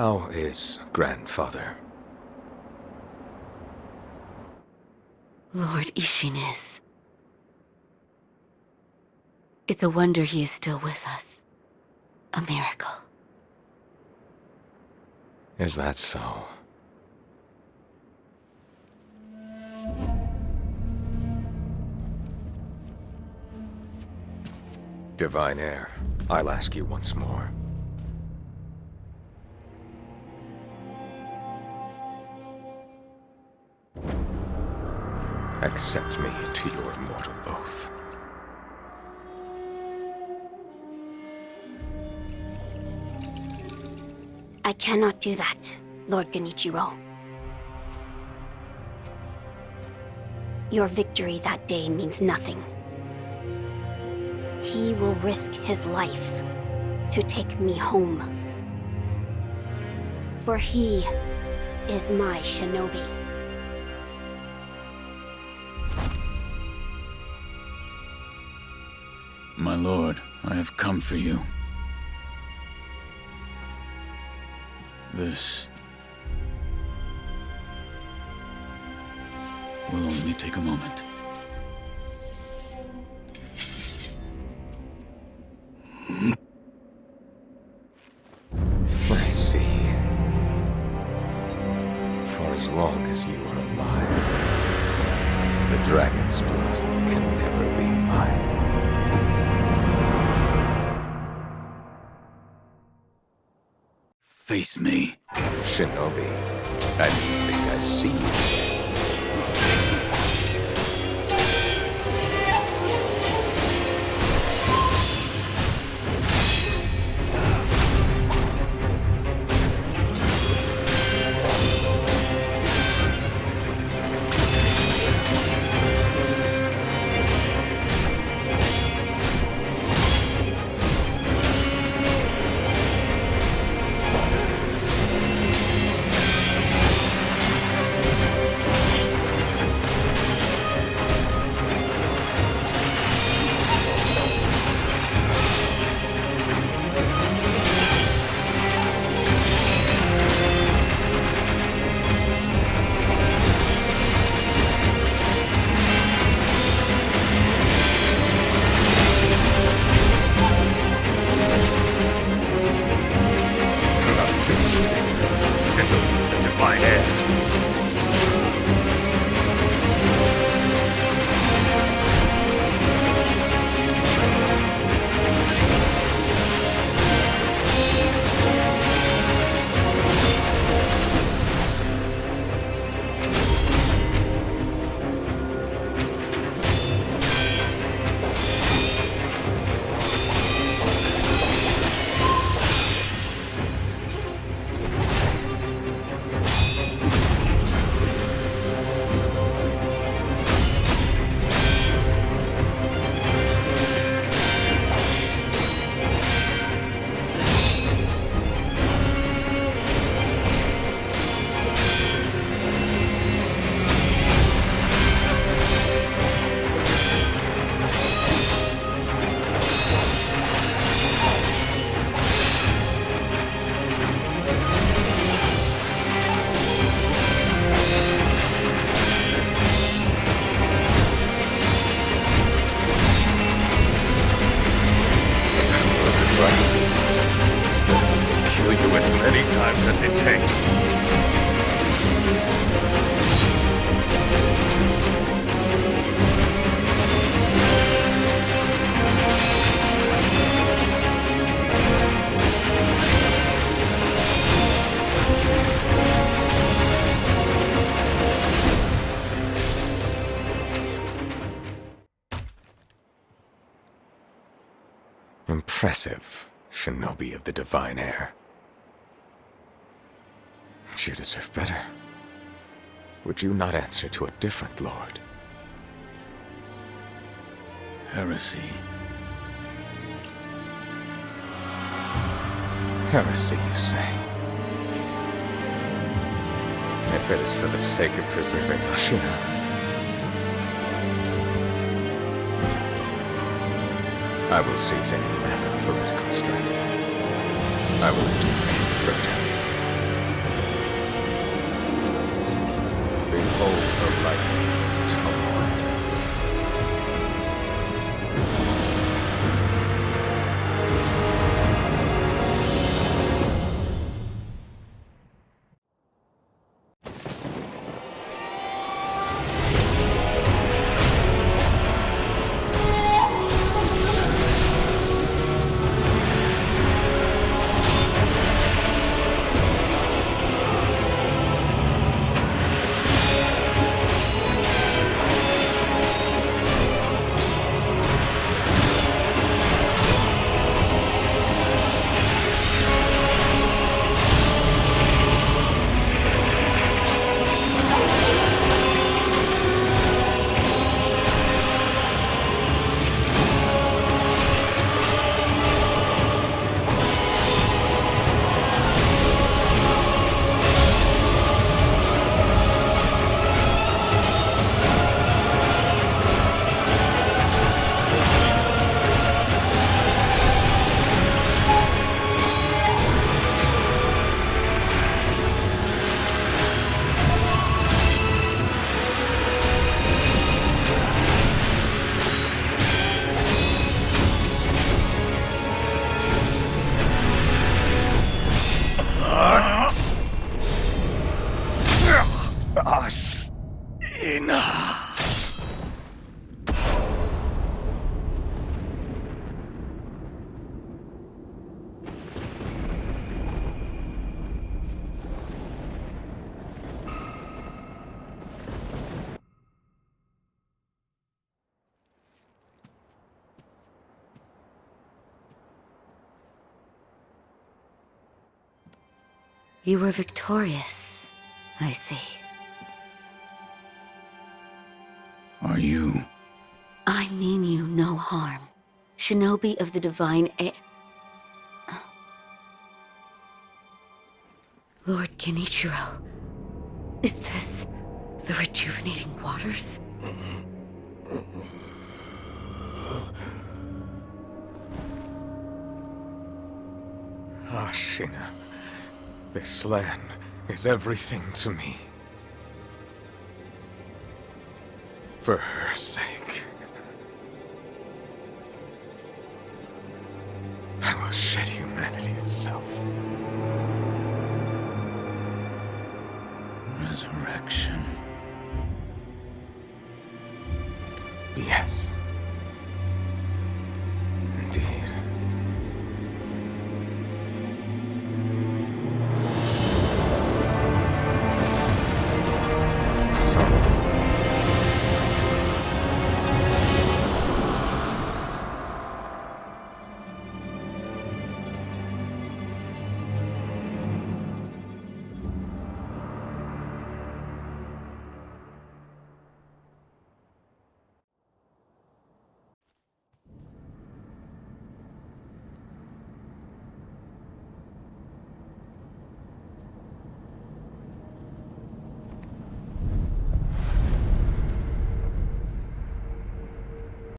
How is grandfather? Lord Ishin is. It's a wonder he is still with us. A miracle. Is that so? Divine Heir, I'll ask you once more. Accept me to your immortal oath. I cannot do that, Lord Genichiro. Your victory that day means nothing. He will risk his life to take me home. For he is my shinobi. My lord, I have come for you. This... will only take a moment. I see. For as long as you are alive, the dragon's blood Face me. Shinobi, I didn't think I'd see you. As it takes. Impressive, shinobi of the divine heir. But you deserve better. Would you not answer to a different lord? Heresy. Heresy, you say? If it is for the sake of preserving Ashina. I will seize any manner of heretical strength. I will endure any burden. fold the lightning of Tomoe. You were victorious, I see. Are you? I mean you no harm. Shinobi of the Divine A- Lord Genichiro, is this the rejuvenating waters? Ah, Ashina, this land is everything to me. For her sake. I will shed humanity itself. Resurrection. Yes.